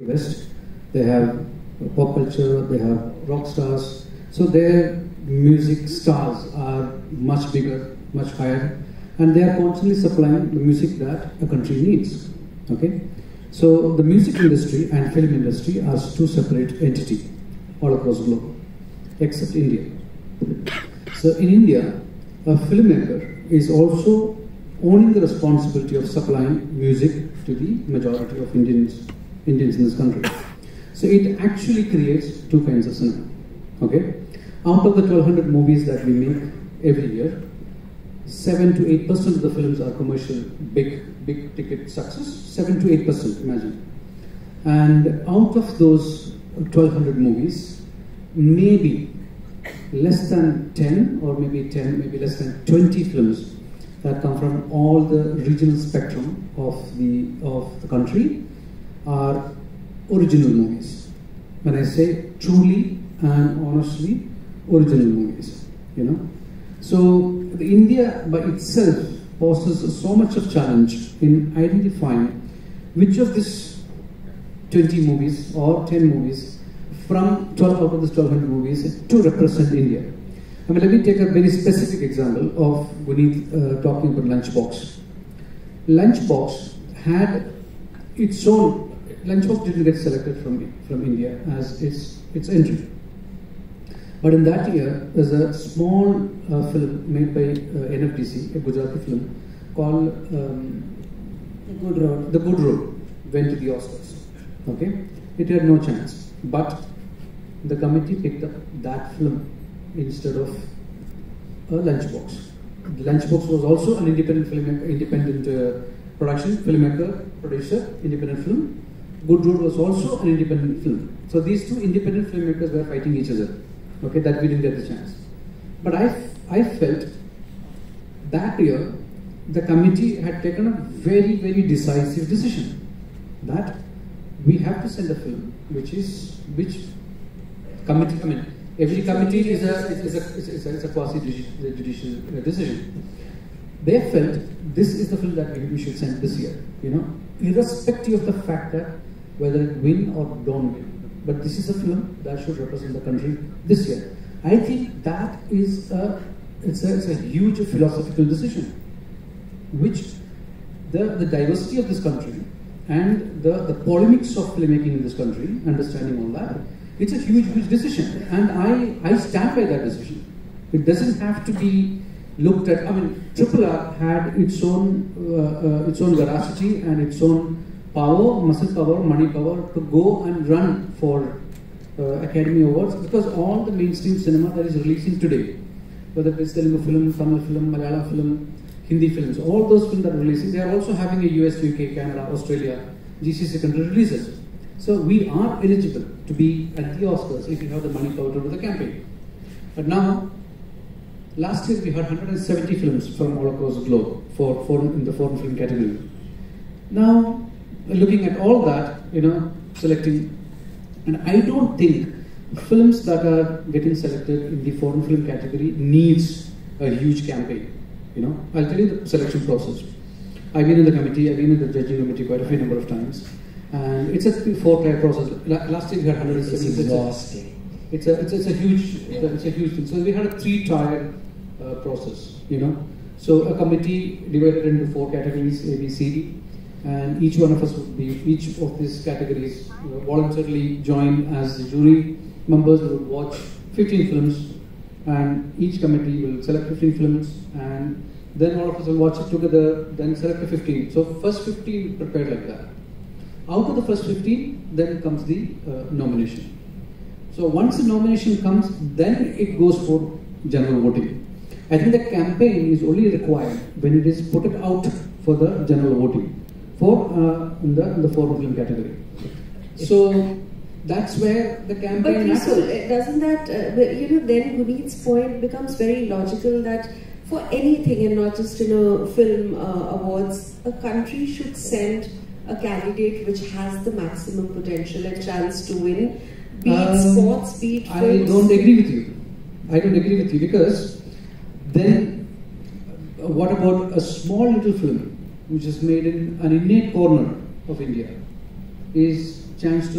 West. They have pop culture, they have rock stars. So their music stars are much bigger, much higher, and they are constantly supplying the music that a country needs. Okay, so the music industry and film industry are two separate entities all across the globe, except India. So in India, a filmmaker is also owning the responsibility of supplying music to the majority of Indians, Indians in this country. So it actually creates two kinds of cinema. Okay, out of the 1200 movies that we make every year, seven to eight percent of the films are commercial, big, big ticket success. Seven to eight percent, imagine. And out of those 1200 movies, maybe less than 10 or maybe 10, maybe less than 20 films that come from all the regional spectrum of the, of the country are original movies. When I say truly and honestly, original movies, you know. So India by itself poses so much of challenge in identifying which of these 20 movies or 10 movies from 12 out of these 1200 movies to represent India. I mean, let me take a very specific example of Guneet uh, talking about Lunchbox. Lunchbox had its own, Lunchbox didn't get selected from, from India as its, its entry. But in that year, there's a small uh, film made by uh, a Gujarati film, called um, The Good Road. The Good Road went to the Oscars. Okay, it had no chance, but the committee picked up that film instead of a lunchbox. The lunchbox was also an independent filmmaker, independent uh, production, filmmaker, producer, independent film. Good was also an independent film. So these two independent filmmakers were fighting each other. Okay, that we didn't get the chance. But I, I felt that year the committee had taken a very, very decisive decision that we have to send a film which is which committee. I mean, every committee is a is a, is a, is a quasi judicial uh, decision. They felt this is the film that we should send this year. You know, irrespective of the fact that whether it win or don't win. But this is a film that should represent the country this year. I think that is a it's a, it's a huge philosophical decision, which the, the diversity of this country and the, the polemics of filmmaking in this country, understanding all that, it's a huge, huge decision. And I, I stand by that decision. It doesn't have to be looked at. I mean, Triple R had its own uh, uh, its own veracity and its own power, muscle power, money power to go and run for uh, Academy Awards because all the mainstream cinema that is releasing today, whether it's Telugu film, Tamil film, Malayalam film, Hindi films, all those films that are releasing, they are also having a US, UK, Canada, Australia, GCC country releases. So we are eligible to be at the Oscars if you have the money power to do the campaign. But now, last year we had 170 films from all across the globe for foreign, in the foreign film category. Now, looking at all that, you know, selecting, and I don't think films that are getting selected in the foreign film category needs a huge campaign. You know, I'll tell you the selection process. I've been in the committee, I've been in the judging committee quite a few number of times, and it's a four-tier process. Last year we had 170. It's exhausting. It's a, it's, it's a huge, it's a huge thing. So we had a three-tier uh, process. You know, so a committee divided into four categories: A, B, C, D and each one of us would be, each of these categories voluntarily join as the jury members would watch 15 films and each committee will select 15 films and then all of us will watch it together, then select the 15. So first 15 prepared like that. Out of the first 15, then comes the uh, nomination. So once the nomination comes, then it goes for general voting. I think the campaign is only required when it is put out for the general voting for uh, in the in the foreign film category. So that's where the campaign. But so doesn't that uh, you know then Guneet's point becomes very logical that for anything and not just in a film uh, awards, a country should send a candidate which has the maximum potential and chance to win, be it um, sports, be it films. I don't agree with you. I don't agree with you because then uh, what about a small little film which is made in an innate corner of India, is chance to